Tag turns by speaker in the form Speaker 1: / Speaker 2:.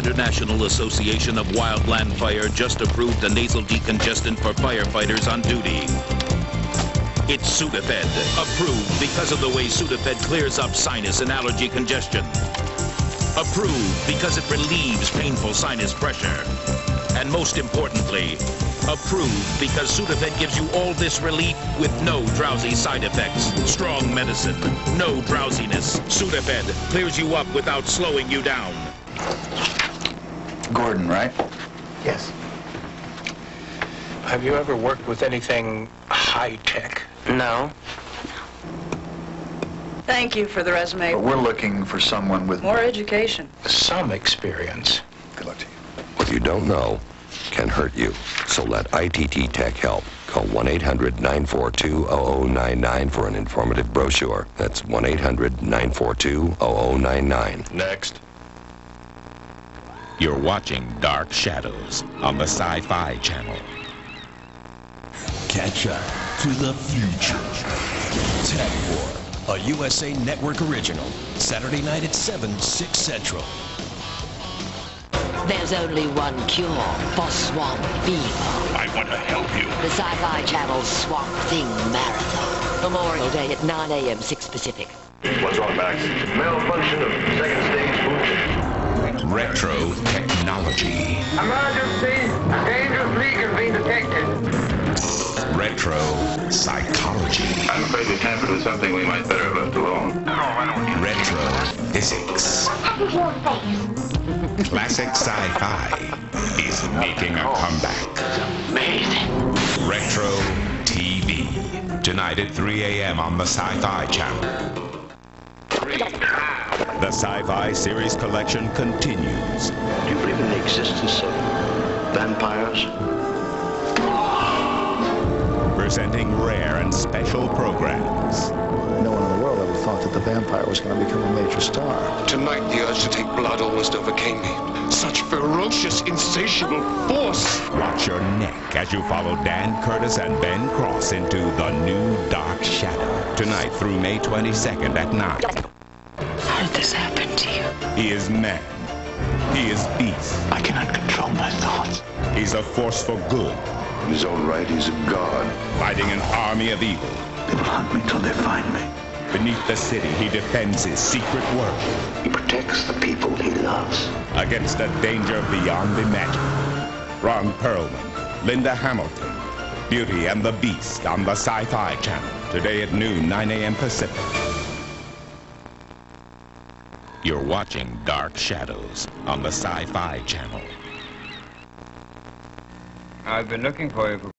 Speaker 1: International Association of Wildland Fire just approved a nasal decongestant for firefighters on duty. It's Sudafed, approved because of the way Sudafed clears up sinus and allergy congestion. Approved because it relieves painful sinus pressure. And most importantly, approved because Sudafed gives you all this relief with no drowsy side effects. Strong medicine, no drowsiness. Sudafed clears you up without slowing you down.
Speaker 2: Gordon, right?
Speaker 3: Yes. Have you ever worked with anything high-tech?
Speaker 4: No.
Speaker 5: Thank you for the resume.
Speaker 2: But we're looking for someone with
Speaker 5: More education.
Speaker 3: Some experience.
Speaker 2: Good luck to you.
Speaker 6: What you don't know can hurt you. So let ITT Tech help. Call 1-800-942-0099 for an informative brochure. That's 1-800-942-0099.
Speaker 7: Next.
Speaker 1: You're watching Dark Shadows on the Sci-Fi Channel.
Speaker 8: Catch up to the future. Tech War, a USA Network original. Saturday night at 7, 6 Central.
Speaker 9: There's only one cure for swamp fever.
Speaker 7: I want to help you.
Speaker 9: The Sci-Fi Channel's Swamp Thing Marathon. Memorial Day at 9 a.m. 6 Pacific.
Speaker 7: What's wrong, Max?
Speaker 10: Malfunction of second stage boosting.
Speaker 1: Retro technology.
Speaker 10: Emergency! A dangerous leak has been detected.
Speaker 1: Retro psychology.
Speaker 10: I'm afraid we tampered with something we might better have left alone. No, I don't.
Speaker 1: Retro physics. Classic sci-fi is making a comeback.
Speaker 9: Amazing.
Speaker 1: Retro TV. Tonight at 3 a.m. on the Sci-Fi Channel. The Sci-Fi Series Collection continues.
Speaker 4: Do you believe in the existence of vampires?
Speaker 1: Presenting rare and special programs.
Speaker 2: No one in the world ever thought that the vampire was going to become a major star.
Speaker 11: Tonight, the urge to take blood almost overcame me. Such ferocious, insatiable force.
Speaker 1: Watch your neck as you follow Dan Curtis and Ben Cross into the new Dark Shadow. Tonight through May 22nd at 9.
Speaker 9: How did this happen to you?
Speaker 1: He is man. He is beast.
Speaker 4: I cannot control my thoughts.
Speaker 1: He's a force for good,
Speaker 10: In his own right, he's a god.
Speaker 1: fighting an army of evil.
Speaker 4: They will hunt me till they find me.
Speaker 1: Beneath the city, he defends his secret world
Speaker 4: He protects the people he loves.
Speaker 1: against a danger beyond imagining. Ron Perlman, Linda Hamilton, Beauty and the Beast on the Sci-Fi Channel. Today at noon, 9 a.m. Pacific. You're watching Dark Shadows on the Sci-Fi Channel.
Speaker 12: I've been looking for you for